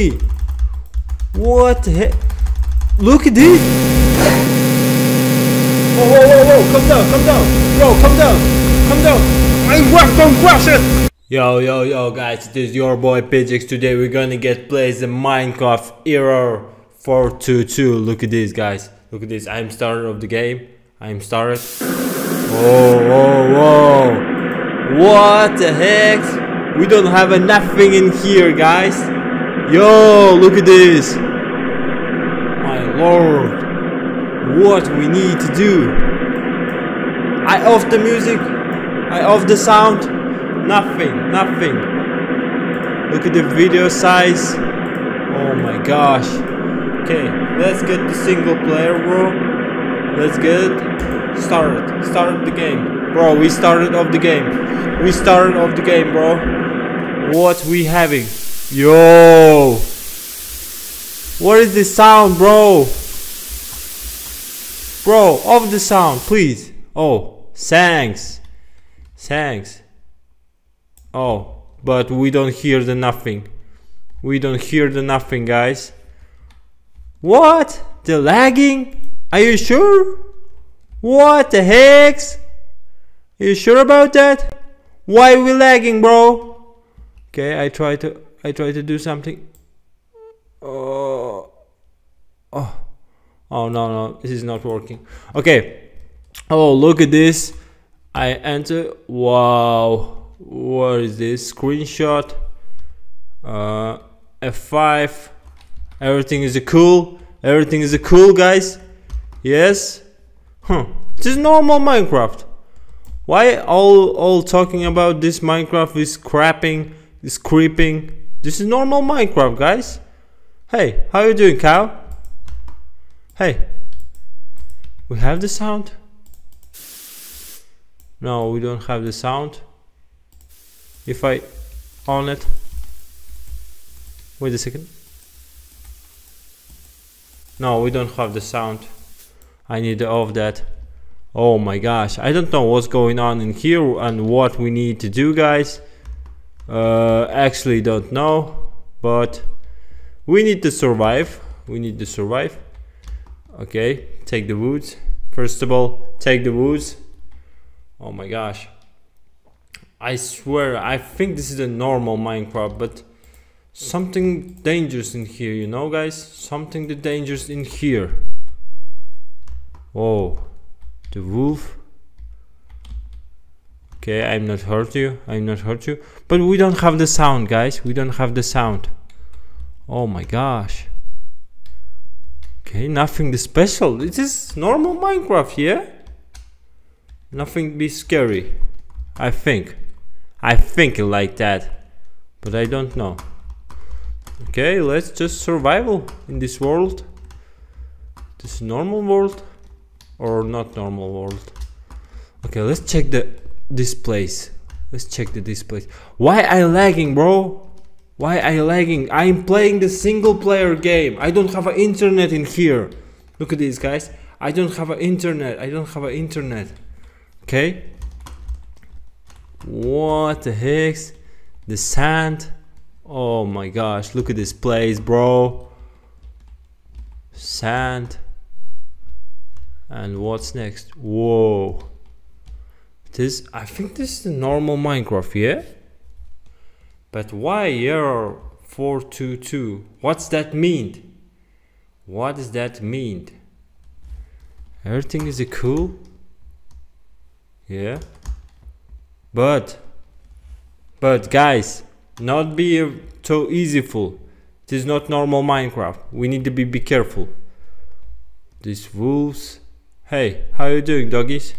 me. What the heck? Look at this. Whoa, whoa, whoa, whoa, come down, come down. Bro, come down, come down. Minecraft, don't crash it. Yo, yo, yo, guys, it is your boy Pidgex. Today we're gonna get plays the Minecraft Error 422. Look at this, guys. Look at this. I'm starter of the game. I'm started. Whoa, whoa, whoa. What the heck? We don't have nothing in here, guys. Yo, look at this. My lord. What we need to do. I off the music. I off the sound. Nothing, nothing. Look at the video size. Oh my gosh. Okay, let's get the single player, bro. Let's get it. Started. Started the game. Bro, we started off the game. We started off the game, bro. What we having? Yo! What is this sound, bro? Bro, off the sound, please. Oh, thanks. Thanks. Oh, but we don't hear the nothing. We don't hear the nothing, guys. What? The lagging? Are you sure? What the heck? Are you sure about that? Why we lagging, bro? Okay, I try to I try to do something. Oh, oh, oh no no, this is not working. Okay. Oh look at this. I enter. Wow, what is this? Screenshot. Uh, F5. Everything is cool. Everything is cool, guys. Yes. Huh. This is normal Minecraft. Why all all talking about this Minecraft is crapping, is creeping? This is normal Minecraft, guys. Hey, how you doing, cow? Hey. We have the sound? No, we don't have the sound. If I on it. Wait a second. No, we don't have the sound. I need to off that. Oh my gosh, I don't know what's going on in here and what we need to do, guys. Uh, actually don't know, but we need to survive. We need to survive. Okay, take the woods. First of all, take the woods. Oh my gosh. I swear, I think this is a normal Minecraft, but something dangerous in here, you know guys? Something the dangerous in here. oh The wolf. Okay, I'm not hurt you. I'm not hurt you. But we don't have the sound, guys. We don't have the sound. Oh my gosh. Okay, nothing special. It is normal Minecraft, yeah? Nothing be scary. I think. I think like that. But I don't know. Okay, let's just survival in this world. This normal world or not normal world. Okay, let's check the displays. Let's check the displays. Why I lagging, bro? Why I lagging? I'm playing the single player game. I don't have an internet in here. Look at this, guys. I don't have an internet. I don't have an internet. Okay. What the heck? The sand. Oh my gosh, look at this place, bro. Sand. And what's next? Whoa. This, I think this is the normal Minecraft, yeah? But why error 422? What's that mean? What does that mean? Everything is cool? Yeah. But, but guys, not be so easyful. Is not normal Minecraft. We need to be, be careful. These wolves. Hey, how you doing, doggies?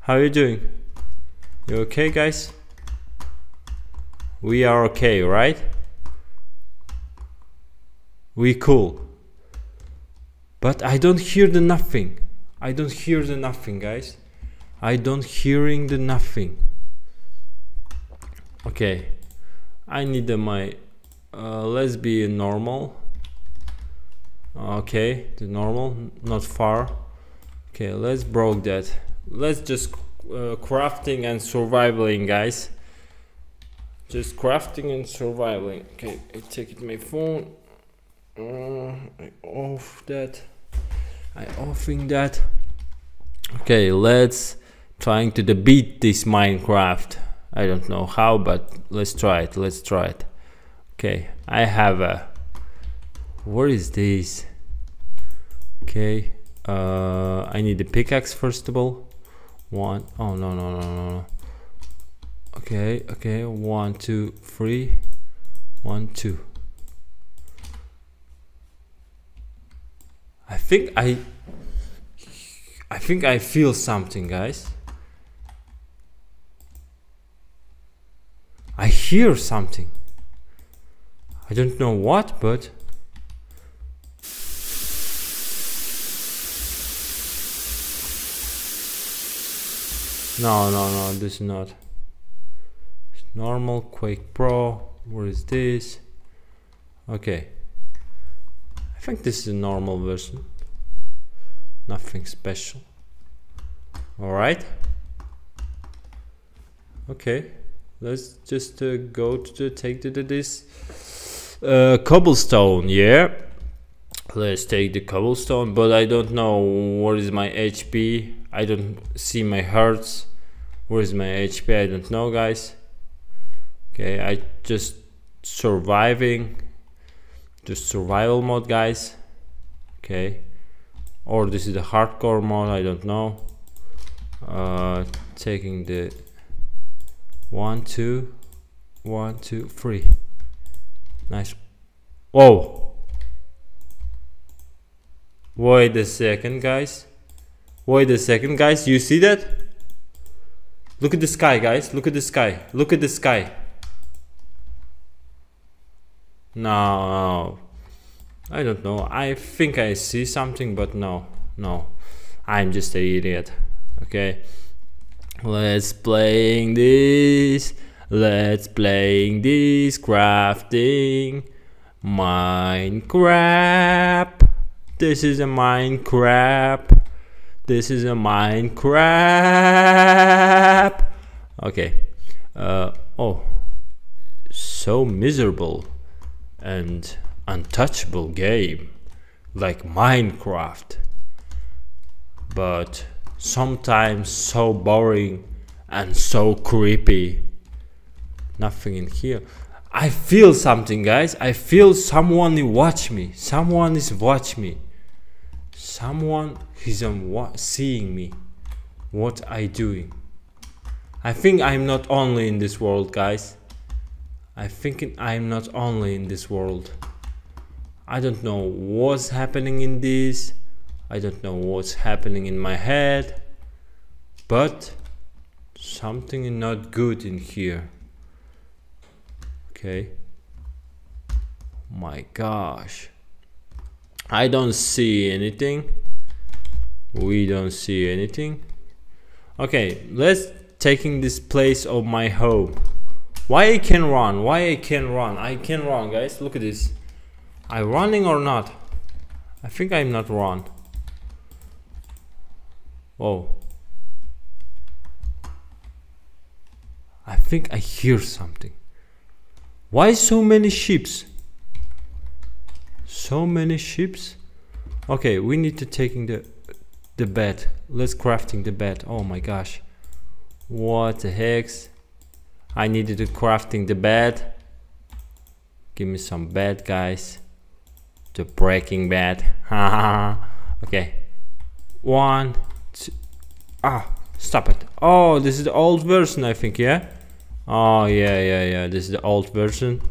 How you doing? You okay, guys? We are okay, right? We cool. But I don't hear the nothing. I don't hear the nothing, guys. I don't hearing the nothing. Okay. I need the, my uh, let's be normal. Okay, the normal, not far okay let's broke that let's just uh, crafting and surviving guys just crafting and surviving okay I take it my phone Uh, I off that. I offing that. Okay, let's trying to beat this Minecraft. I don't know how, but let's try it. Let's try it. Okay, I have a. What is this? Okay, uh, I need a pickaxe first of all. One. Oh no no no no no. Okay okay. one two three one two I think I. I think I feel something, guys. I hear something. I don't know what, but No, no, no, this is not. It's normal, Quake Pro. Where is this? Okay. I think this is a normal version. Nothing special. Alright. Okay. Let's just uh, go to the, take to the, this uh, cobblestone, yeah. Let's take the cobblestone, but I don't know what is my HP. I don't see my hearts. Where is my HP? I don't know, guys. Okay, I just surviving. Just survival mode, guys. Okay. Or this is the hardcore mode, I don't know. Uh, taking the one, two, one, two, three. Nice. Whoa. Wait a second, guys. Wait a second, guys. You see that? Look at the sky, guys. Look at the sky. Look at the sky. No. I don't know. I think I see something, but no. No. I'm just an idiot. Okay. Let's playing this. Let's playing this crafting. Minecraft. This is a Minecraft. This is a Minecraft. Okay. Uh, oh. So miserable and untouchable game like Minecraft. But sometimes so boring and so creepy. Nothing in here. I feel something guys. I feel someone watch me. Someone is watch me someone is um, seeing me. What I doing? I think I'm not only in this world guys. I think I'm not only in this world. I don't know what's happening in this. I don't know what's happening in my head. But something is not good in here. Okay. My gosh I don't see anything. We don't see anything. Okay let's taking this place of my home. Why I can run? Why I can run? I can run guys. Look at this. I running or not? I think I'm not run. Oh. I think I hear something. Why so many ships so many ships. Okay we need to taking the the bed let's crafting the bed oh my gosh. What the hex I needed to crafting the bed give me some bed guys. The breaking bed okay. One two ah stop it. Oh this is the old version I think yeah? Oh yeah yeah yeah. This is the old version.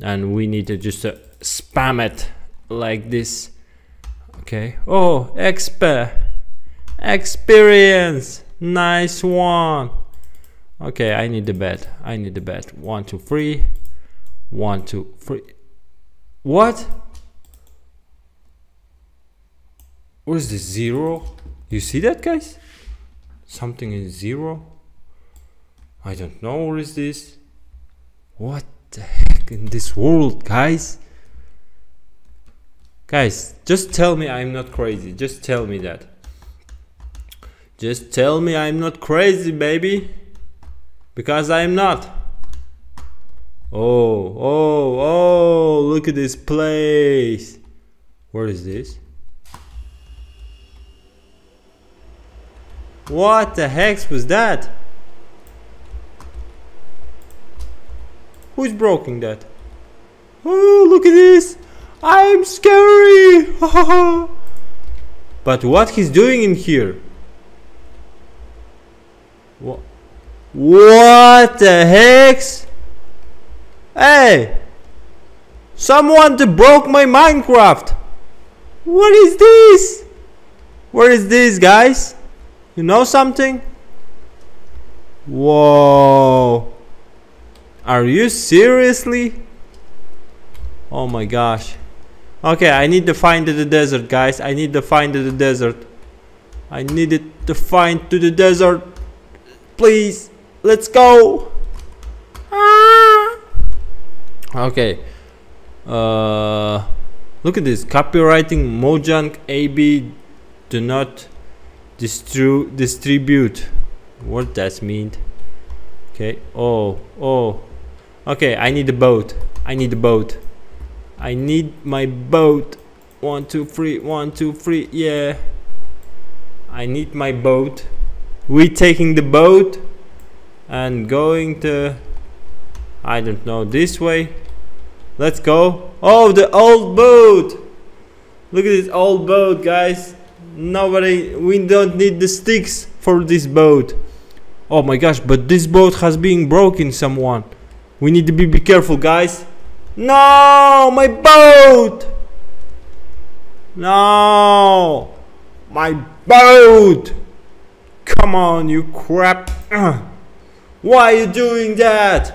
And we need to just uh, spam it like this. Okay. Oh expert experience. Nice one. Okay i need the bed. I need the bed. One two three. One two three. What? What is this zero? You see that guys? Something is zero? I don't know what is this? What the heck in this world guys Guys, just tell me I'm not crazy. Just tell me that. Just tell me I'm not crazy, baby. Because I'm not. Oh, oh, oh, look at this place. What is this? What the heck was that? Who's broken that? Oh, look at this! I'm scary! but what he's doing in here? What? What the heck? Hey! Someone broke my Minecraft! What is this? What is this, guys? You know something? Whoa! Are you seriously? Oh my gosh. Okay, I need to find the desert, guys. I need to find the desert. I needed to find to the desert. Please, let's go. Ah. Okay. Uh, look at this. Copywriting Mojang AB do not distru distribute. What does mean? Okay. Oh, oh. Okay, I need a boat. I need a boat. I need my boat. One, two, three, one, two, three, yeah. I need my boat. We taking the boat and going to, I don't know, this way. Let's go. Oh, the old boat. Look at this old boat, guys. Nobody, we don't need the sticks for this boat. Oh my gosh, but this boat has been broken someone. We need to be, be careful, guys. No, my boat! No! My boat! Come on, you crap! Why are you doing that?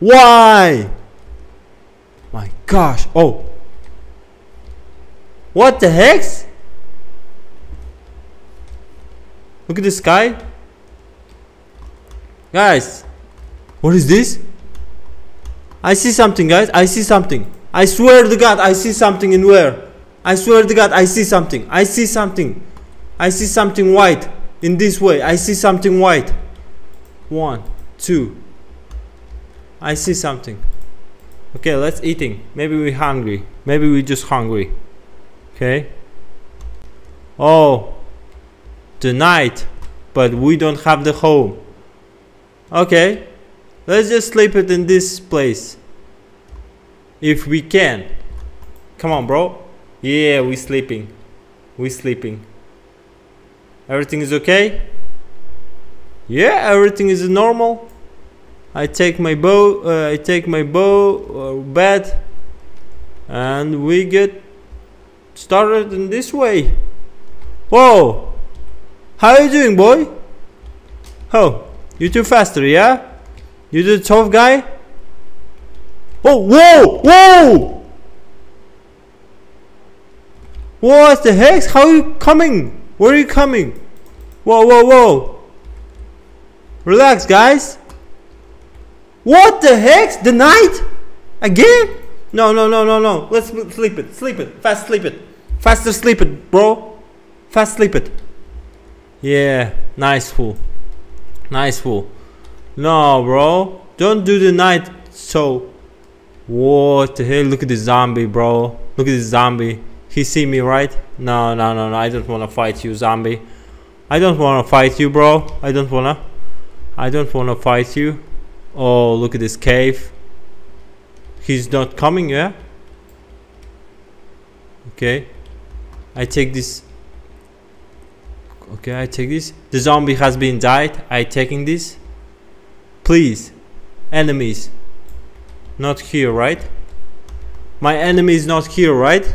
Why? My gosh, oh. What the heck? Look at the sky. Guys, what is this? I see something, guys. I see something. I swear to God, I see something in where? I swear to God, I see something. I see something. I see something white in this way. I see something white. One, two. I see something. Okay, let's eating. Maybe we're hungry. Maybe we're just hungry. Okay. Oh, the night, but we don't have the home. Okay, Let's just sleep it in this place. If we can. Come on, bro. Yeah, we sleeping. We sleeping. Everything is okay? Yeah, everything is normal. I take my bow, uh, I take my bow, uh, bed, and we get started in this way. Whoa! How are you doing, boy? Oh, you too faster, yeah? You the tough guy? Oh, whoa! Whoa! What the heck? How are you coming? Where are you coming? Whoa, whoa, whoa! Relax, guys. What the heck? The night? Again? No, no, no, no, no. Let's sleep it. Sleep it. Fast sleep it. Faster sleep it, bro. Fast sleep it. Yeah, nice fool. Nice fool. No, bro. Don't do the night so. What the hell? Look at this zombie, bro. Look at this zombie. He see me, right? No, no, no, no. I don't want to fight you, zombie. I don't want to fight you, bro. I don't want to. I don't want to fight you. Oh, look at this cave. He's not coming, yeah? Okay. I take this. Okay, I take this. The zombie has been died. I taking this. Please. Enemies. Not here, right? My enemy is not here, right?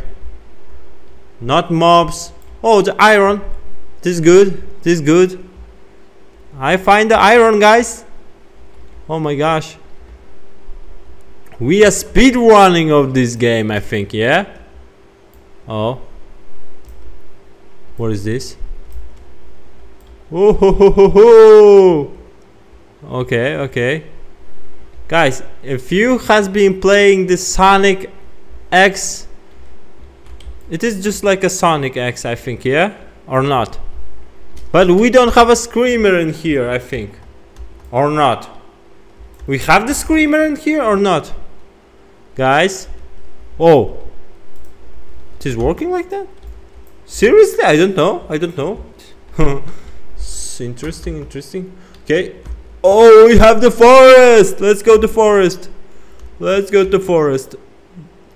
Not mobs. Oh, the iron. This good. This good. I find the iron, guys. Oh my gosh. We are speed running of this game, I think, yeah? Oh. What is this? Oh ho ho ho ho! Okay, okay. Guys, if you has been playing the Sonic X, it is just like a Sonic X, I think, yeah? Or not? But we don't have a screamer in here, I think. Or not. We have the screamer in here or not? Guys? Oh. It is working like that? Seriously? I don't know. I don't know. interesting, interesting. Okay. Oh, we have the forest. Let's go to forest. Let's go to forest.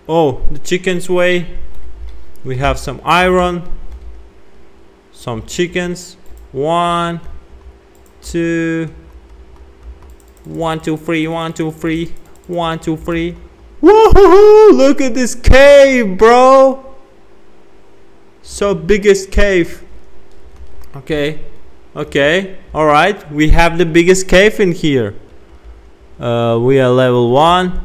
Oh, the chicken's way. We have some iron. Some chickens. One, two, one, two, three, one, two, three, one, two, three. Woohoo! Look at this cave, bro. So biggest cave. Okay. Okay. All right. We have the biggest cave in here. Uh, we are level one.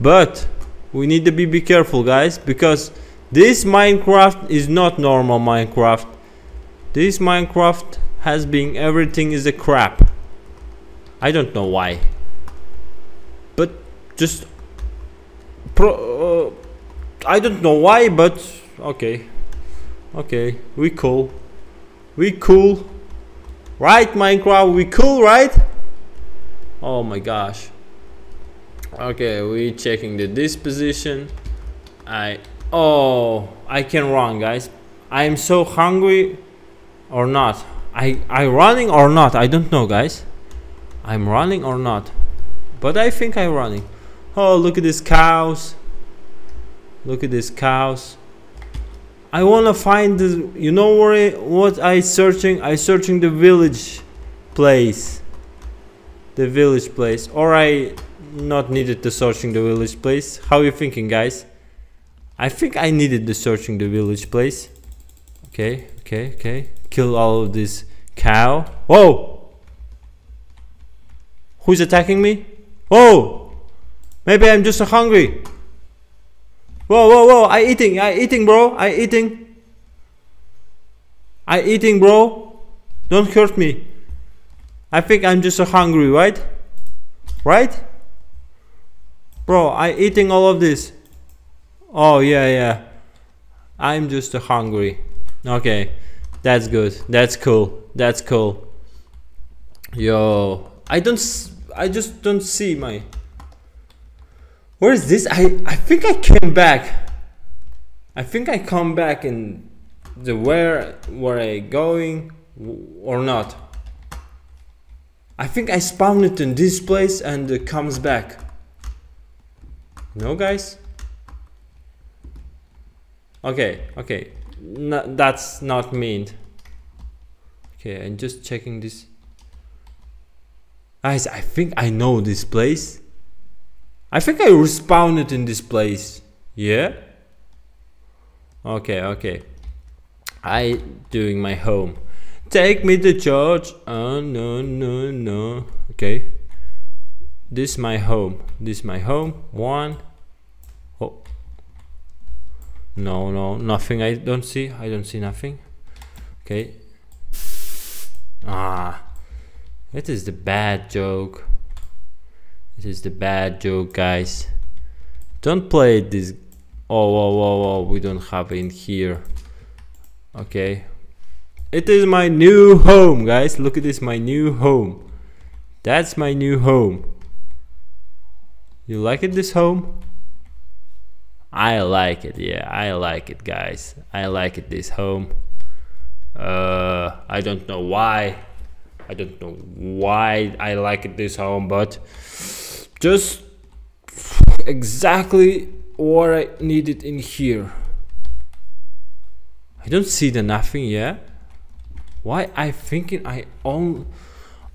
But we need to be, be careful, guys, because this Minecraft is not normal Minecraft. This Minecraft has been everything is a crap. I don't know why. But just pro uh, I don't know why but okay. Okay, we cool. We cool. Right Minecraft, we cool, right? Oh my gosh. Okay, we checking the disposition. I oh, I can run, guys. I am so hungry or not. I I running or not? I don't know, guys. I'm running or not. But I think I'm running. Oh, look at these cows. Look at these cows. I wanna find the. You know where? What I searching? I searching the village place. The village place, or I not needed the searching the village place. How you thinking, guys? I think I needed the searching the village place. Okay, okay, okay. Kill all of this cow. Whoa! Who's attacking me? Whoa! Maybe I'm just so hungry. Whoa, whoa, whoa! I eating, I eating, bro. I eating. I eating, bro. Don't hurt me. I think I'm just so hungry, right? Right? Bro, I eating all of this. Oh, yeah, yeah. I'm just so hungry. Okay. That's good. That's cool. That's cool. Yo, I don't. I just don't see my. Where is this? I I think I came back. I think I come back in the where where I going or not. I think I spawned it in this place and it comes back. No, guys. Okay, okay no, that's not mean okay I'm just checking this guys I think I know this place I think I respawned in this place yeah okay okay I doing my home take me to church oh no no no okay this is my home this is my home one Oh. no, no, nothing. I don't see. I don't see nothing. Okay. Ah. It is the bad joke. It is the bad joke, guys. Don't play this. Oh, whoa, whoa, whoa. We don't have in here. Okay. It is my new home, guys. Look at this, my new home. That's my new home. You like it, this home? I like it. Yeah, I like it, guys. I like it. This home. Uh, I don't know why. I don't know why I like it. This home, but just exactly what I needed in here. I don't see the nothing yet. Why I thinking I on,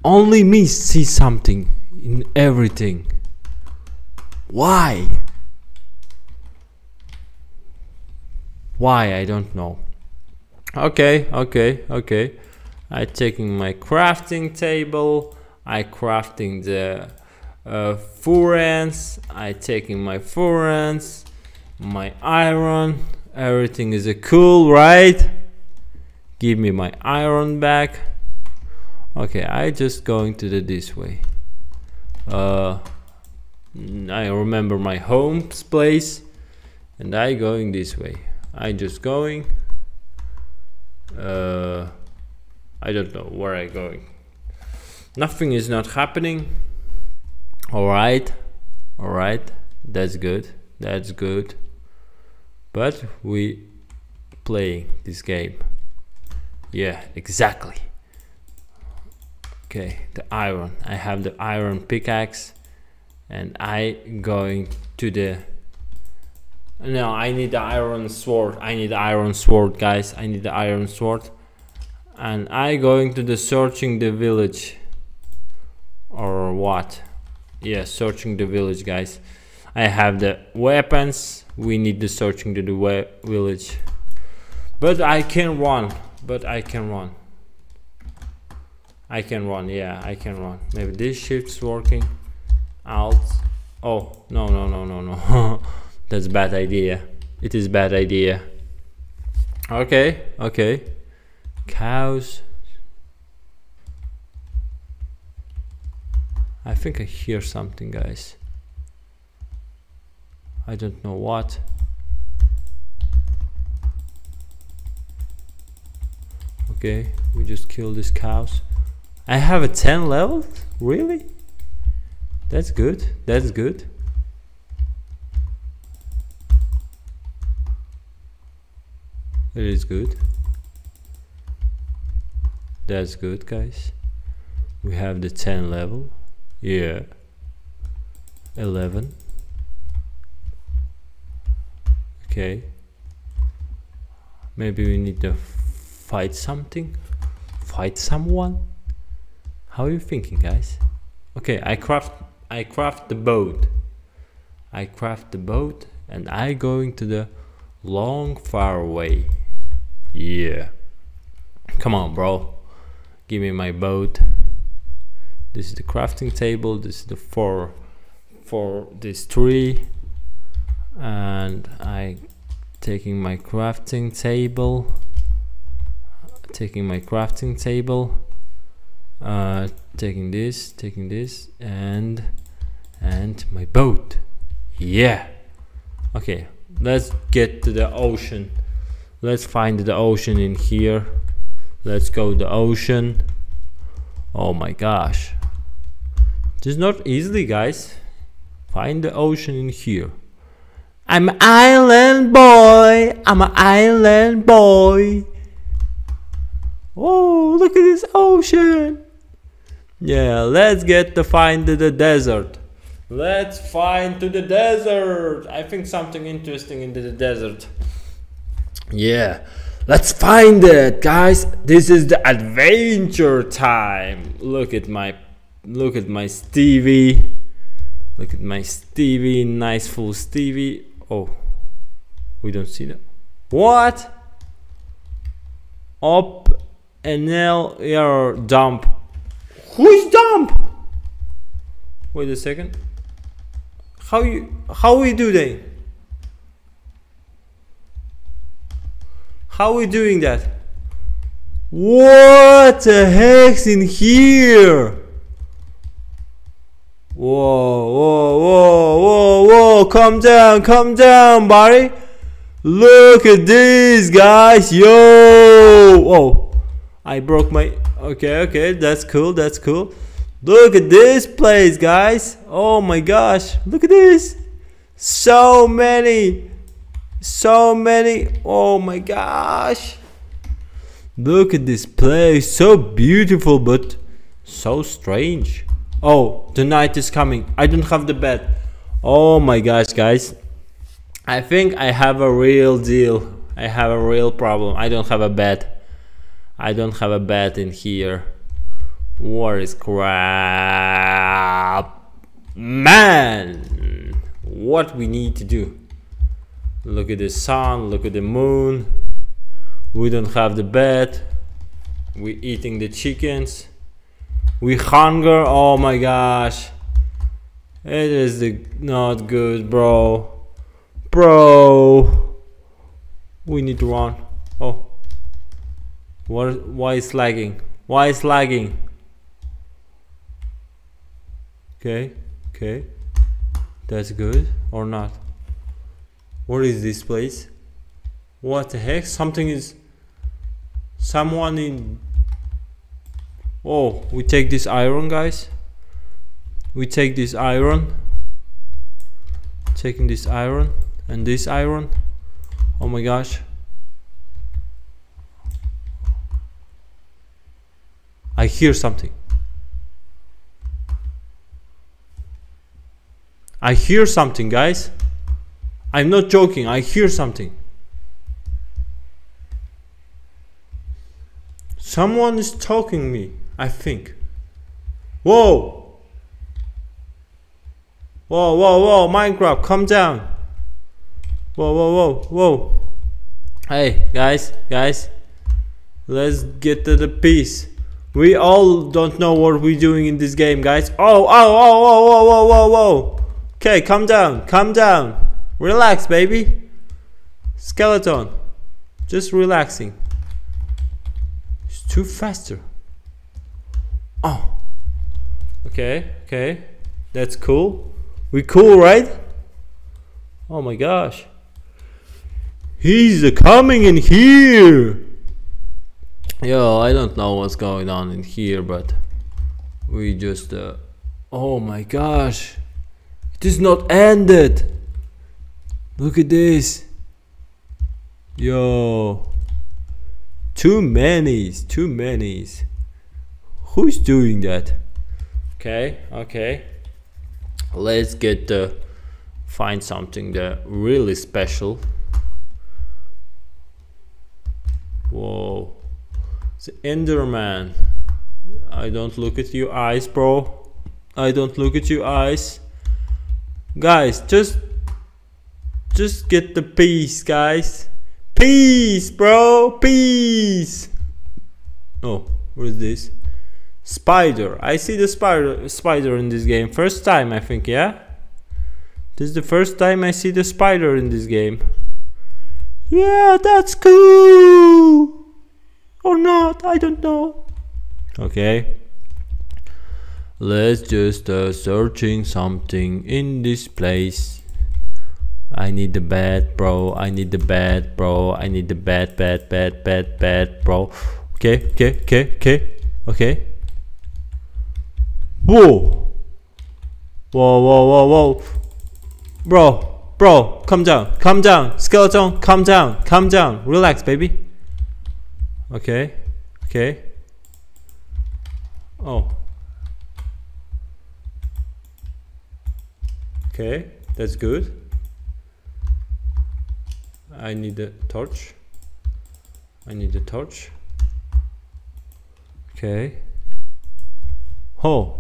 only me see something in everything. Why? Why? I don't know. Okay, okay, okay. I taking my crafting table. I crafting the uh, furans. I taking my furans, my iron. Everything is a cool, right? Give me my iron back. Okay, I just going to the this way. Uh, I remember my home's place, and I going this way. I just going uh, I don't know where I going nothing is not happening all right. All right. That's good. That's good. But we play this game. Yeah exactly. Okay the iron. I have the iron pickaxe and I going to the no I need the iron sword. I need the iron sword guys. I need the iron sword. And I going to the searching the village or what yeah searching the village guys. I have the weapons. We need the searching to the village. But I can run. But I can run. I can run yeah I can run. Maybe this shift's working alt oh no no no no no. That's bad idea. It is bad idea. Okay okay. Cows I think I hear something guys. I don't know what. Okay we just kill these cows. I have a 10 level? Really? That's good that's good. It is good. That's good guys. We have the 10 level yeah. 11 okay. Maybe we need to fight something. Fight someone? How are you thinking guys? Okay I craft I craft the boat. I craft the boat and I going to the long far away yeah. Come on bro. Give me my boat this is the crafting table this is the four for this tree and I taking my crafting table taking my crafting table uh, taking this taking this and and my boat. Yeah. Okay let's get to the ocean. Let's find the ocean in here. Let's go the ocean. Oh my gosh this is not easily guys. Find the ocean in here. I'm an island boy. I'm an island boy. Oh look at this ocean. Yeah let's get to find the desert. Let's find to the desert. I think something interesting in the desert. Yeah Let's find it, guys. This is the adventure time. Look at my look at my Stevie. Look at my Stevie, nice full Stevie. Oh, we don't see that. What? Up and now your dump. Who's dump? Wait a second. How you how we do that? How we doing that? What the heck's in here? Whoa, whoa, whoa, whoa, whoa, calm down, calm down, buddy. Look at these guys, yo. Oh, I broke my, okay, okay, that's cool, that's cool. Look at this place, guys. Oh my gosh, look at this. So many so many. Oh my gosh. Look at this place. So beautiful, but so strange. Oh, the night is coming. I don't have the bed. Oh my gosh, guys. I think I have a real deal. I have a real problem. I don't have a bed. I don't have a bed in here. What is crap? Man, what we need to do? look at the sun look at the moon we don't have the bed we're eating the chickens we hunger oh my gosh. It is the not good bro. Bro. We need to run. Oh. What why is lagging? Why is lagging? Okay okay. That's good or not? What is this place? What the heck? Something is... Someone in... Oh, we take this iron, guys. we take this iron. Taking this iron and this iron. Oh my gosh. I hear something. I hear something guys. I'm not joking. I hear something. Someone is talking me I think whoa Whoa, whoa, whoa, Minecraft, calm down. Whoa, whoa, whoa, whoa. Hey, guys, guys. Let's get to the piece. We all don't know what we're doing in this game, guys. Oh, oh, oh, oh, whoa, whoa, whoa, whoa. Okay, calm down, calm down. Relax, baby. Skeleton. Just relaxing. It's too faster. Oh. Okay, okay. That's cool. We cool, right? Oh my gosh. He's coming in here. Yo, I don't know what's going on in here, but we just uh, oh my gosh. It is not ended. Look at this. Yo. Too many, too many. Who's doing that? Okay, okay. Let's get the find something that really special. Whoa. The enderman. I don't look at your eyes bro. I don't look at your eyes. Guys just just get the peace guys. Peace bro. Peace. Oh what is this Spider. I see the spider spider in this game. First time I think, yeah? This is the first time I see the spider in this game. Yeah, that's cool! Or not, I don't know. Okay. Let's just uh, searching something in this place. I need the bed, bro. I need the bed, bro. I need the bed, bed, bed, bed, bed, bro. Okay, okay, okay, okay, okay. Whoa! Whoa, whoa, whoa, whoa. Bro, bro, calm down, calm down. Skeleton, calm down, calm down. Relax, baby. Okay, okay. Oh. Okay, that's good. I need a torch. I need a torch. Okay. Oh,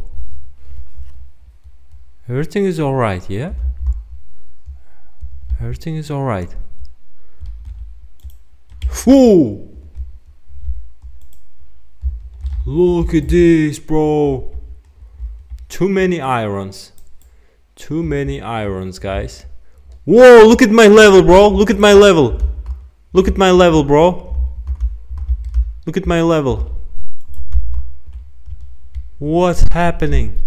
Everything is alright, yeah? Everything is alright. Whoa! Look at this, bro. Too many irons. Too many irons, guys. Whoa, look at my level, bro. Look at my level. Look at my level, bro. Look at my level. What's happening?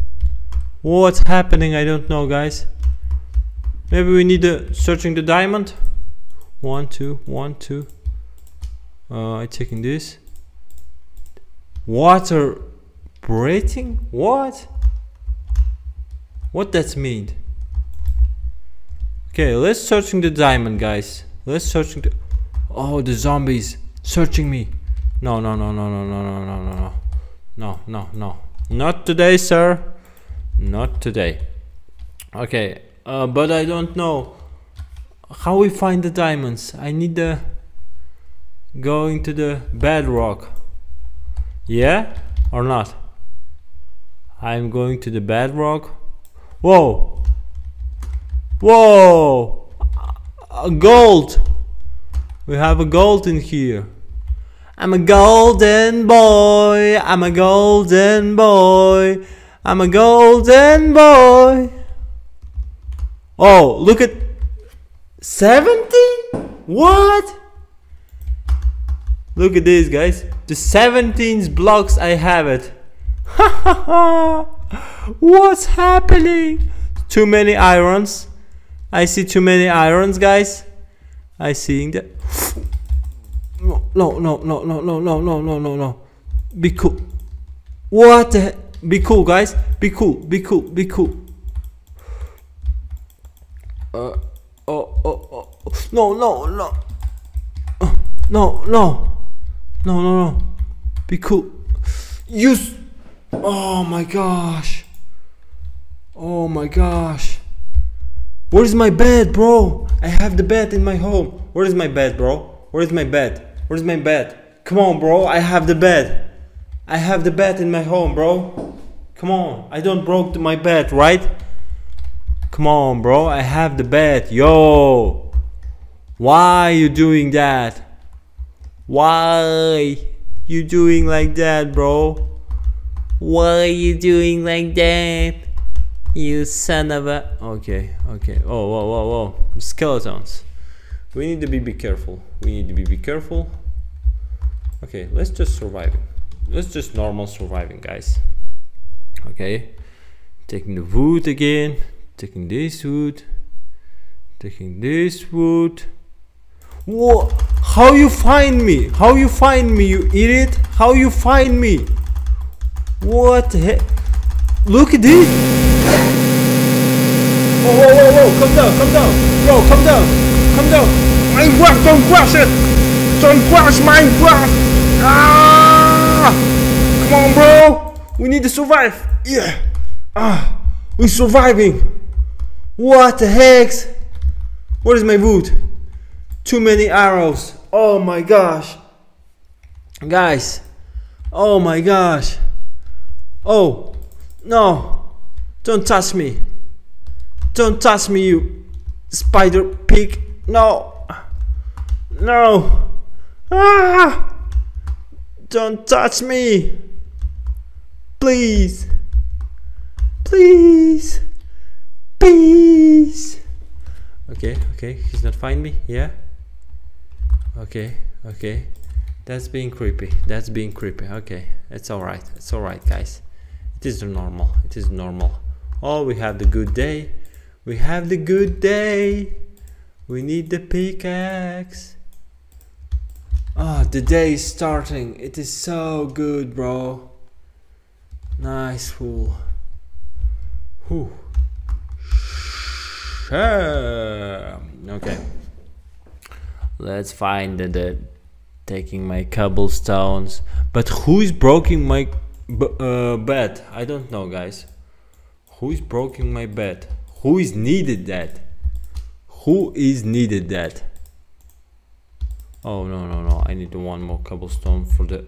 What's happening? I don't know, guys. Maybe we need the searching the diamond. One, two, one, two. Uh, I taking this. Water breathing? What? What that mean? Okay, let's searching the diamond, guys. Let's searching the. Oh, the zombies searching me. No, no, no, no, no, no, no, no, no, no, no, no, no. Not today, sir. Not today. Okay, uh, but I don't know how we find the diamonds. I need the going to the bedrock. Yeah or not? I'm going to the bedrock. Whoa! Whoa! A gold! We have a gold in here. I'm a golden boy. I'm a golden boy. I'm a golden boy. Oh, look at 17? What? Look at this, guys. The 17 blocks I have it. What's happening? Too many irons. I see too many irons, guys. I seeing that. No, no, no, no, no, no, no, no, no, no, no. Be cool. What the Be cool, guys. Be cool. Be cool. Be cool. Uh, oh, oh, oh. No, no, no. Uh, no, no. No, no, no. Be cool. Use. Oh my gosh. Oh my gosh. Where is my bed, bro? I have the bed in my home. Where is my bed, bro? Where is my bed? Where's my bed? Come on, bro. I have the bed. I have the bed in my home, bro. Come on. I don't broke my bed, right? Come on, bro. I have the bed. Yo. Why you doing that? Why you doing like that, bro? Why are you doing like that? You son of a... Okay, okay. Oh, whoa, whoa, whoa. Skeletons. We need to be, be careful. We need to be, be careful. Okay, let's just surviving. Let's just normal surviving, guys. Okay. Taking the wood again. Taking this wood. Taking this wood. What? How you find me? How you find me, you idiot? How you find me? What the heck? Look at this! Whoa, whoa, whoa, whoa, come down, come down! Yo, come down, come down! Minecraft, don't crash it! Don't crush Minecraft! Ah! Come on, bro! We need to survive! Yeah! Ah! We're surviving! What the heck? What is my wood? Too many arrows. Oh my gosh. Guys. Oh my gosh. Oh. No. Don't touch me. Don't touch me, you spider pig. No. No. Ah. Don't touch me. Please. Please. Please. Okay, okay. He's not find me. Yeah. Okay, okay. That's being creepy. That's being creepy. Okay, it's alright. It's alright, guys. It is normal. It is normal. Oh, we have the good day. We have the good day. We need the pickaxe. Ah, oh, the day is starting. It is so good, bro. Nice fool. Whew. Okay. Let's find the, the taking my cobblestones. But who is breaking my uh, bed? I don't know, guys. Who is breaking my bed? Who is needed that? Who is needed that? Oh no no no! I need one more cobblestone for the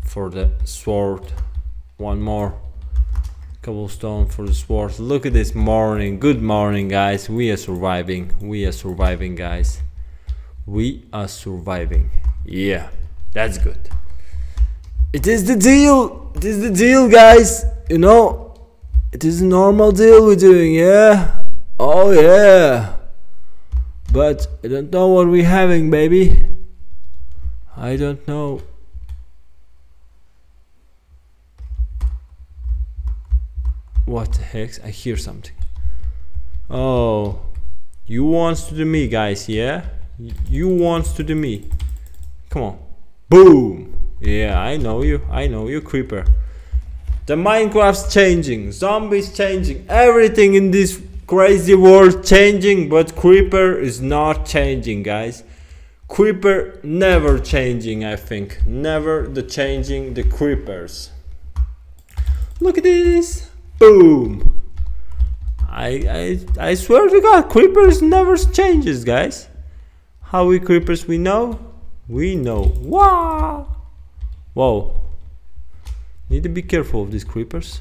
for the sword. One more cobblestone for the sword. Look at this morning. Good morning, guys. We are surviving. We are surviving, guys we are surviving yeah that's good it is the deal it is the deal guys you know it is a normal deal we're doing yeah oh yeah but I don't know what we're having baby I don't know what the heck I hear something oh you wants to do me guys yeah you wants to do me. Come on. Boom. Yeah, I know you. I know you, creeper. The Minecraft's changing. Zombies changing. Everything in this crazy world changing. But creeper is not changing, guys. Creeper never changing, I think. Never the changing the creepers. Look at this. Boom. I, I, I swear to God, creepers never changes, guys. How we creepers we know? We know. Wow! Whoa. Need to be careful of these creepers.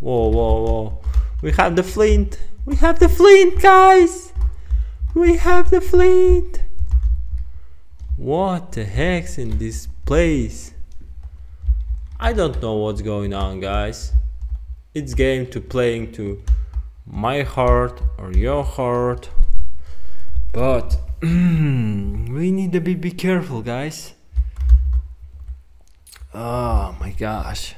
Whoa, whoa, whoa. We have the flint. We have the flint, guys! We have the flint! What the heck's in this place? I don't know what's going on, guys. It's game to playing to my heart or your heart. But we need to be, be careful, guys. Oh my gosh.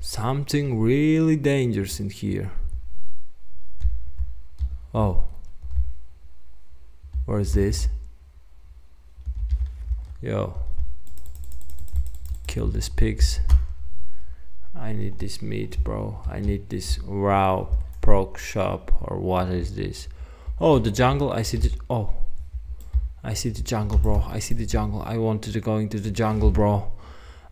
Something really dangerous in here. Oh. What is this? Yo. Kill these pigs. I need this meat, bro. I need this raw porkchop or what is this? Oh, the jungle. I see the. Oh, I see the jungle, bro. I see the jungle. I wanted to go into the jungle, bro.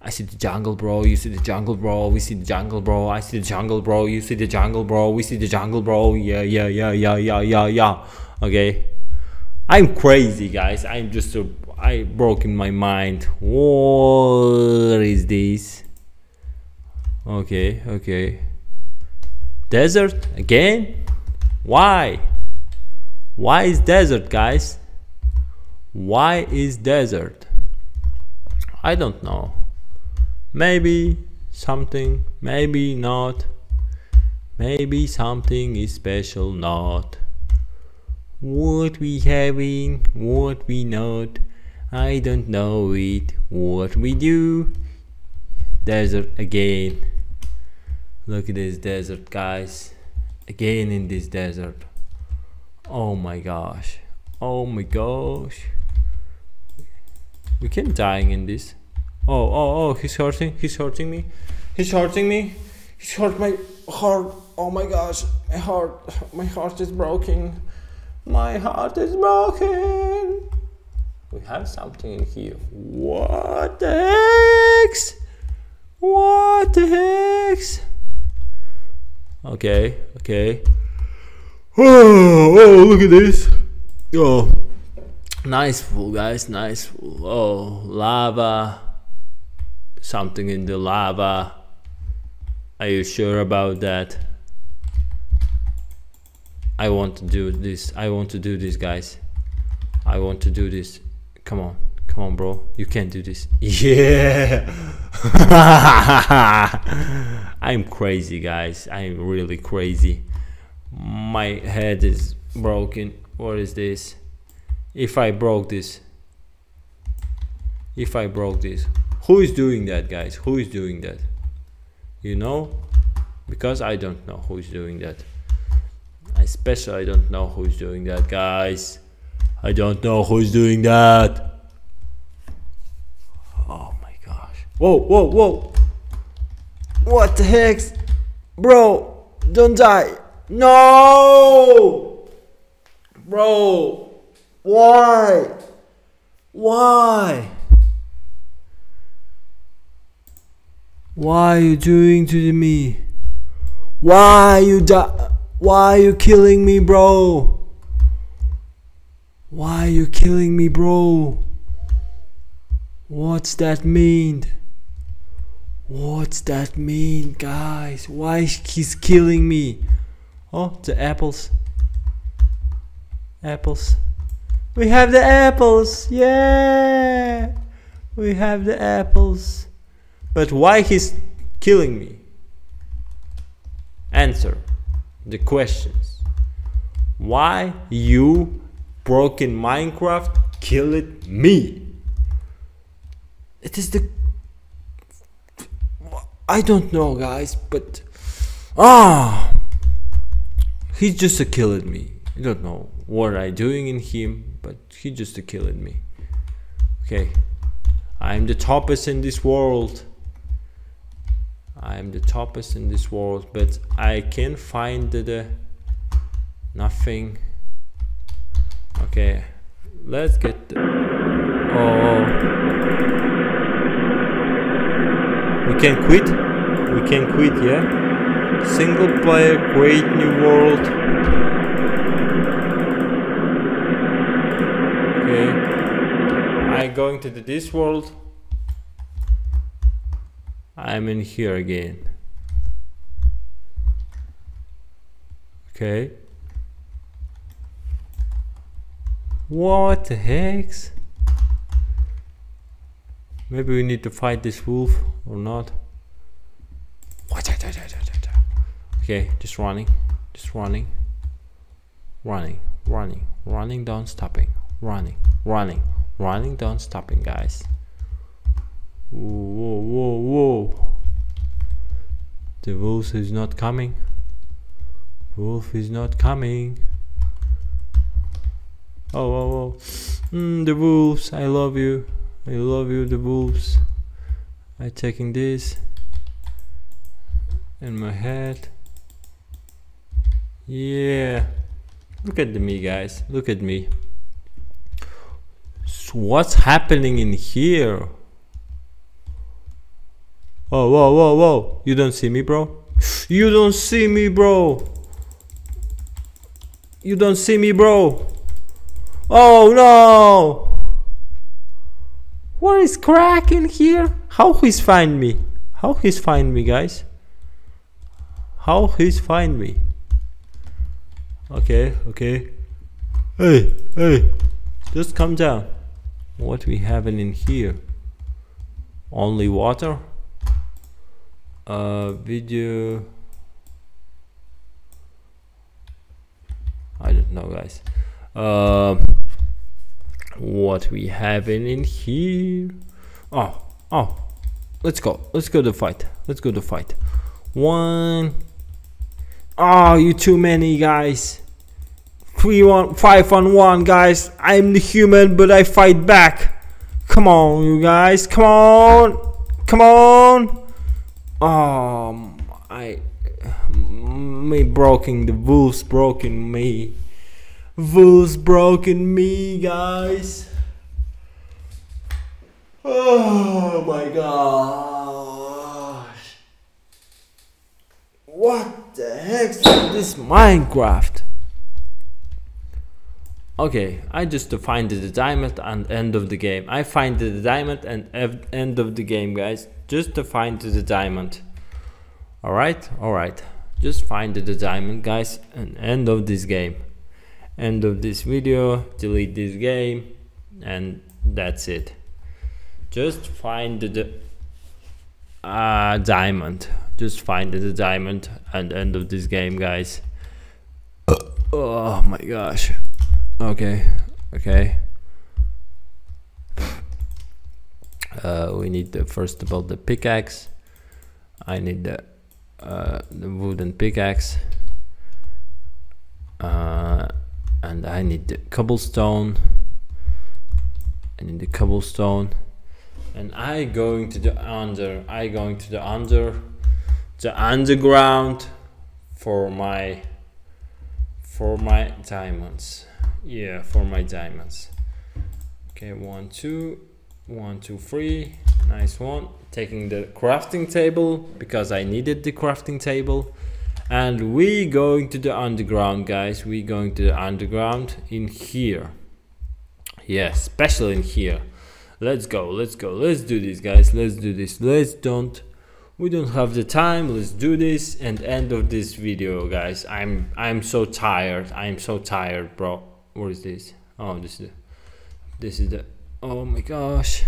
I see the jungle, bro. You see the jungle, bro. We see the jungle, bro. I see the jungle, bro. You see the jungle, bro. We see the jungle, bro. Yeah, yeah, yeah, yeah, yeah, yeah, yeah. Okay. I'm crazy, guys. I'm just a. I broke in my mind. What is this? Okay, okay. Desert again? Why? Why is desert, guys? Why is desert? I don't know. Maybe something, maybe not. Maybe something is special, not. What we having, what we not. I don't know it. What we do. Desert again. Look at this desert, guys. Again in this desert. Oh my gosh. Oh my gosh. We can dying in this. Oh, oh, oh, he's hurting. He's hurting me. He's hurting me. He's hurt my heart. Oh my gosh. My heart. My heart is broken. My heart is broken. We have something in here. What the heck? What the heck? Okay, okay. Oh, oh, look at this. Oh, nice fool, guys. Nice fool. Oh, lava something in the lava. Are you sure about that? I want to do this. I want to do this, guys. I want to do this. Come on. Come on, bro. You can't do this. Yeah. I'm crazy, guys. I'm really crazy. My head is broken. What is this? If I broke this. If I broke this who is doing that guys who is doing that you know because I don't know who is doing that especially I don't know who is doing that guys I don't know who is doing that. Oh my gosh. Whoa whoa whoa. What the heck? Bro don't die. No! Bro why? Why? Why are you doing to me? Why you die? Why are you killing me, bro? Why are you killing me, bro? What's that mean? What's that mean, guys? Why he's killing me? Oh, the apples. Apples. We have the apples. Yeah. We have the apples. But why he's killing me? Answer the questions. Why you broken Minecraft killed me? It is the I don't know guys, but ah he's just a killing me. I don't know what I doing in him, but he just a killing me. Okay. I'm the toppest in this world. I'm the toppest in this world but I can find the, the nothing okay let's get oh. We can quit? We can quit yeah. Single player create new world. Okay. I'm going to the, this world. I'm in here again. Okay what the heck maybe we need to fight this wolf or not okay just running just running running running running don't stopping running running running don't stopping guys Whoa, whoa, whoa. The wolf is not coming. Wolf is not coming. Oh, oh, oh. Mm, the wolves, I love you. I love you, the wolves. I taking this. And my head. Yeah. Look at me, guys. Look at me. So what's happening in here? Oh, whoa, whoa, whoa. You don't see me, bro? You don't see me, bro. You don't see me, bro. Oh, no. What is cracking here? How he's find me? How he's find me, guys? How he's find me? Okay, okay. Hey, hey. Just come down. What we having in here? Only water? Uh, video. I don't know, guys. Uh, what we having in here? Oh, oh. Let's go. Let's go to fight. Let's go to fight. One. Oh, you too many guys. Three on five on one guys. I'm the human, but I fight back. Come on, you guys. Come on. Come on. Um, I me broken. The wolves broken me. Wolves broken me, guys. Oh my gosh. What the heck is this Minecraft? Okay, I just find the diamond and end of the game. I find the diamond and end of the game, guys. Just to find the diamond. Alright, alright. Just find the diamond, guys, and end of this game. End of this video, delete this game, and that's it. Just find the uh, diamond. Just find the diamond and end of this game, guys. Oh my gosh. Okay, okay. Uh, we need the first of all the pickaxe. I need the uh, the wooden pickaxe, uh, and I need the cobblestone. I need the cobblestone, and I going to the under. I going to the under, the underground, for my for my diamonds. Yeah for my diamonds. Okay one two one two three. Nice one. Taking the crafting table because I needed the crafting table and we going to the underground guys. We going to the underground in here. Yeah especially in here. Let's go let's go. Let's do this guys. Let's do this. Let's don't we don't have the time. Let's do this and end of this video guys. I'm i'm so tired. I'm so tired bro. What is this? Oh this is the this is the oh my gosh.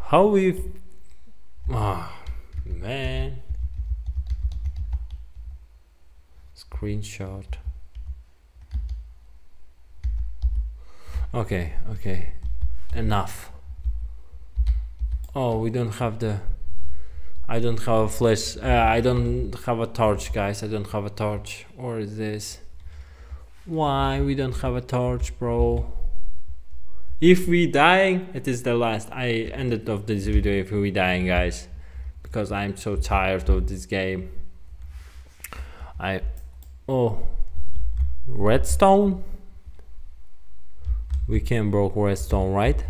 How we ah oh, man screenshot okay okay enough oh we don't have the I don't have a flash uh, I don't have a torch guys I don't have a torch or is this why we don't have a torch, bro? If we dying, it is the last. I ended of this video if we dying, guys. Because I'm so tired of this game. I... Oh. Redstone? We can broke redstone, right?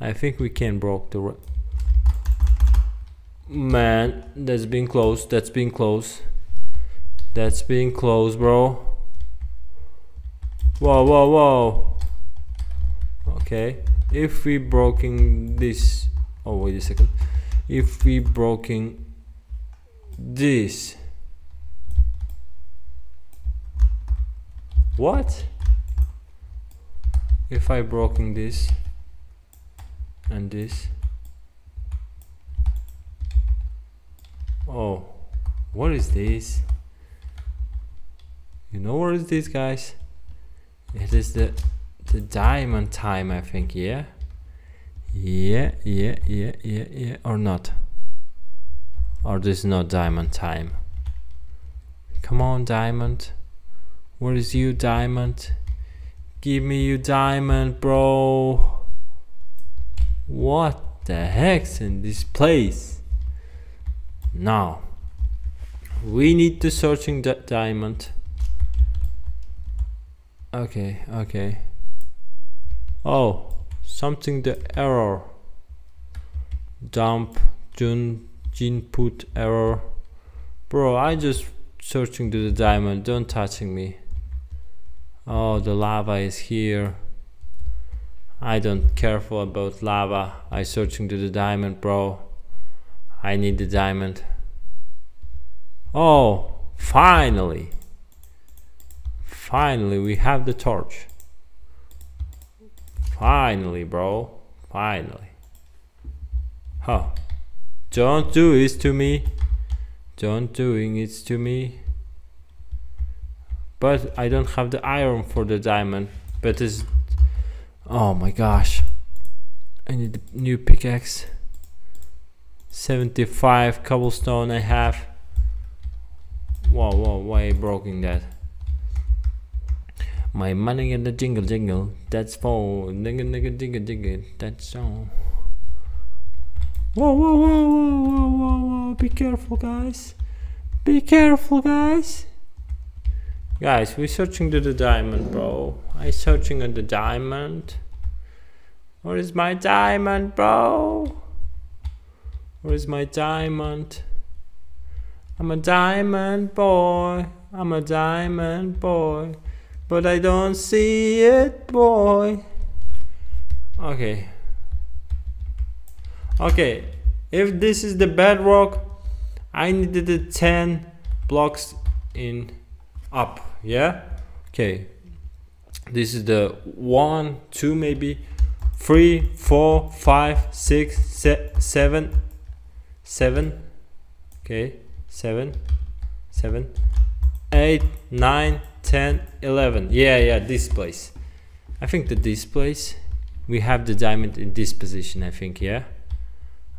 I think we can broke the... Man, that's been close. That's been close. That's been close, bro. Whoa, whoa, whoa. Okay. If we broken this... Oh, wait a second. If we broken this... What? If I broken this and this oh what is this you know what is this guys it is the the diamond time, I think, yeah? Yeah, yeah, yeah, yeah, yeah, or not? Or this is not diamond time? Come on, diamond. Where is you, diamond? Give me you diamond, bro. What the heck's in this place? Now. We need to searching that diamond. Okay, okay. Oh, something the error. Dump, Jun, input error. Bro, I just searching to the diamond, don't touching me. Oh, the lava is here. I don't careful about lava. I searching to the diamond, bro. I need the diamond. Oh, finally. Finally, we have the torch. Finally, bro. Finally. Huh. Don't do this to me. Don't doing it to me. But I don't have the iron for the diamond. But it's... Oh my gosh. I need a new pickaxe. 75 cobblestone I have. Whoa, whoa, why broken that? My money in the jingle jingle, that's for nigga nigga digga digga, that's all. Whoa, whoa, whoa, whoa, whoa, whoa, whoa, be careful guys. Be careful guys. Guys, we're searching to the diamond, bro. I searching on the diamond. Where is my diamond, bro? Where is my diamond? I'm a diamond boy. I'm a diamond boy but I don't see it, boy. Okay. Okay, if this is the bedrock, I needed the 10 blocks in up, yeah? Okay, this is the one, two, maybe. Three, four, five, six, se seven, seven, okay, seven. Seven. Eight nine ten eleven. Yeah yeah this place. I think that this place we have the diamond in this position I think yeah?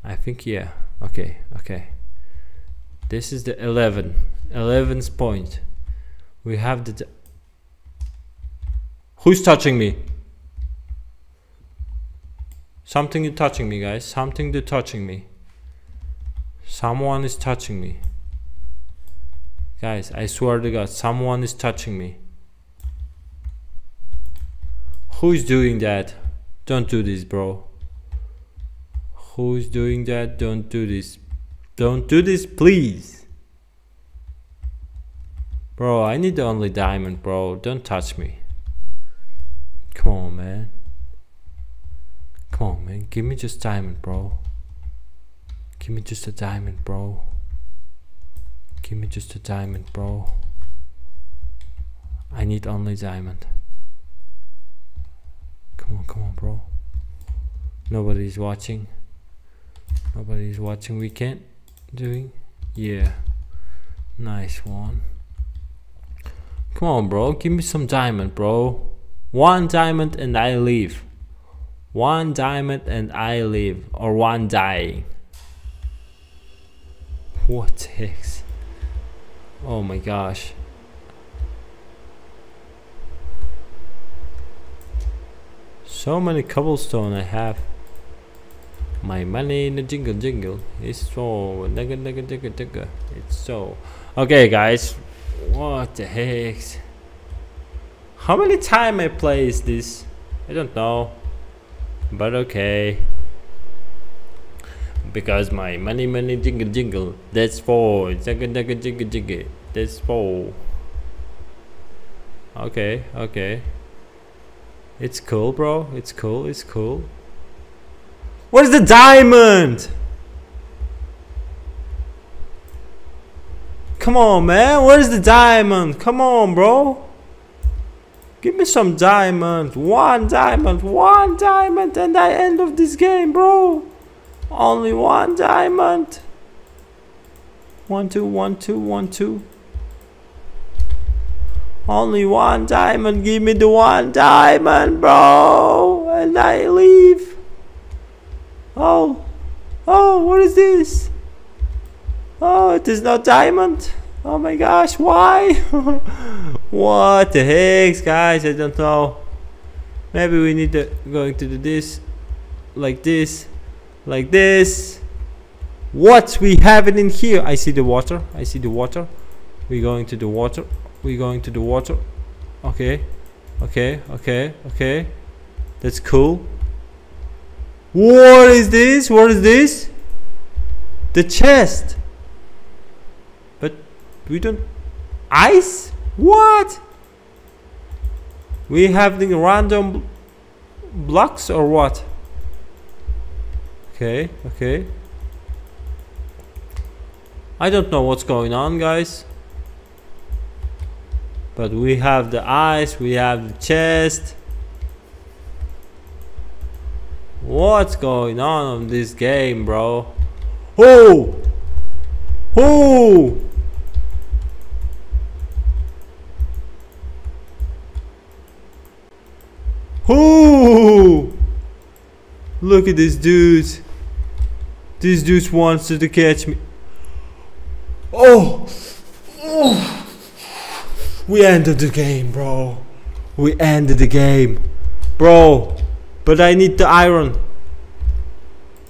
I think yeah. Okay okay. This is the 11 11th point we have the who's touching me something is touching me guys something is touching me someone is touching me Guys, I swear to God, someone is touching me. Who is doing that? Don't do this, bro. Who is doing that? Don't do this. Don't do this, please. Bro, I need the only diamond, bro. Don't touch me. Come on, man. Come on, man. Give me just diamond, bro. Give me just a diamond, bro. Give me just a diamond, bro. I need only diamond. Come on, come on, bro. Nobody's watching. Nobody's watching. We can't doing. Yeah. Nice one. Come on, bro. Give me some diamond, bro. One diamond and I leave. One diamond and I leave. Or one dying. What? Oh my gosh. So many cobblestone I have. My money in the jingle jingle is so. It's so okay guys. What the heck? How many time I play is this? I don't know. But okay. Because my money money jingle jingle that's for jigga jigga jigga jigga that's for okay okay. It's cool bro. It's cool it's cool. Where's the diamond come on man where's the diamond come on bro give me some diamond one diamond one diamond and I end of this game bro only one diamond. One, two, one, two, one, two. Only one diamond. Give me the one diamond, bro. And I leave. Oh. Oh, what is this? Oh, it is not diamond. Oh my gosh, why? what the heck, guys? I don't know. Maybe we need to going to do this like this like this What we have it in here? I see the water. I see the water. We're going to the water. We're going to the water. Okay. Okay. Okay. Okay. That's cool. What is this? What is this? The chest. We don't. Ice? What? We have the random blocks or what? Okay, okay. I don't know what's going on, guys. But we have the ice, we have the chest. What's going on in this game, bro? Oh! Oh! Oh! Look at this dude. This dude wants to catch me. Oh! Oh! We ended the game, bro. We ended the game. Bro, but I need the iron.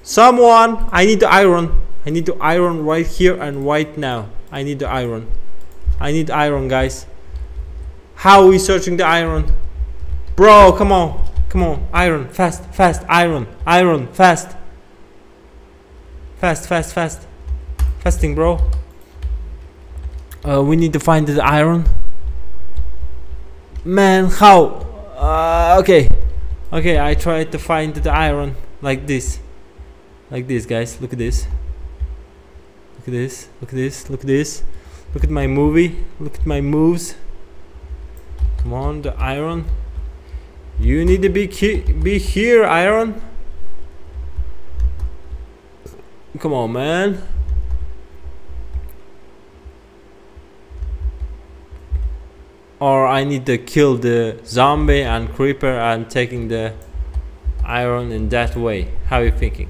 Someone, I need the iron. I need the iron right here and right now. I need the iron. I need iron, guys. How are we searching the iron? Bro, come on. Come on. Iron. Fast, fast. Iron. Iron. Fast. Fast, fast, fast. Fasting, bro. Uh, we need to find the iron. Man, how? Uh, okay. Okay, I tried to find the iron like this. Like this, guys. Look at this. Look at this. Look at this. Look at this. Look at my movie. Look at my moves. Come on, the iron. You need to be be here, iron. Come on, man. or I need to kill the zombie and creeper and taking the iron in that way. How are you thinking?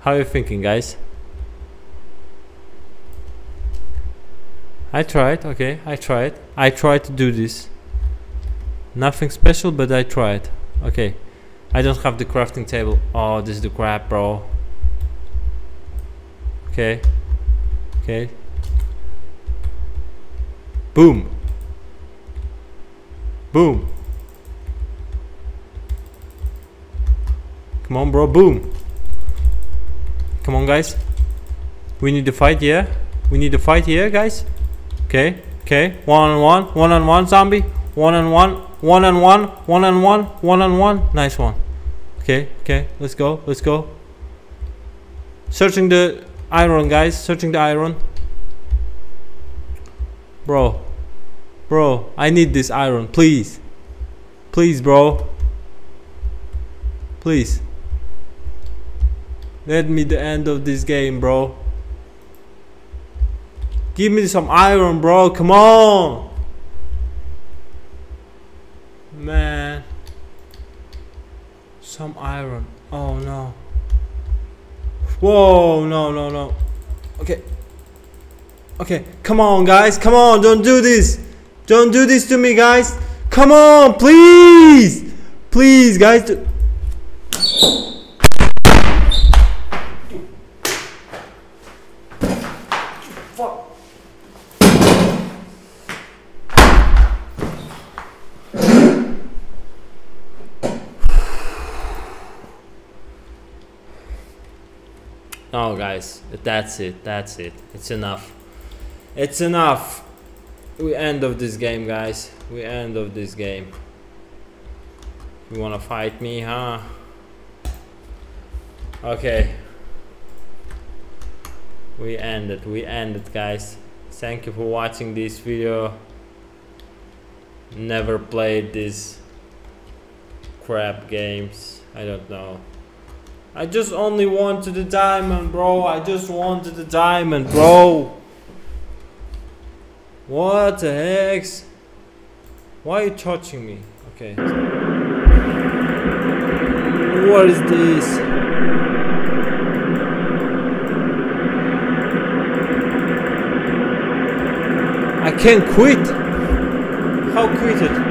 How are you thinking guys? I tried okay I tried. I tried to do this nothing special but I tried okay I don't have the crafting table oh this is the crap bro okay okay Boom. Boom. Come on, bro. Boom. Come on, guys. We need to fight, here. We need to fight here, guys. Okay. Okay. One on one. One on one, zombie. One on one. One on one. One on one. One on one. Nice one. Okay. Okay. Let's go. Let's go. Searching the iron, guys. Searching the iron. Bro. Bro, I need this iron, please. Please, bro. Please. Let me the end of this game, bro. Give me some iron, bro. Come on. Man. Some iron. Oh, no. Whoa, no, no, no. Okay. Okay, come on, guys. Come on, don't do this. Don't do this to me, guys. Come on, please. Please, guys. Oh, guys, that's it. That's it. It's enough. It's enough. We end of this game guys. We end of this game. You wanna fight me huh? Okay. We ended we ended guys. Thank you for watching this video. Never played these crap games. I don't know I just only wanted the diamond bro I just wanted the diamond bro what the heck? Why are you touching me? Okay. What is this? I can't quit. How quit it?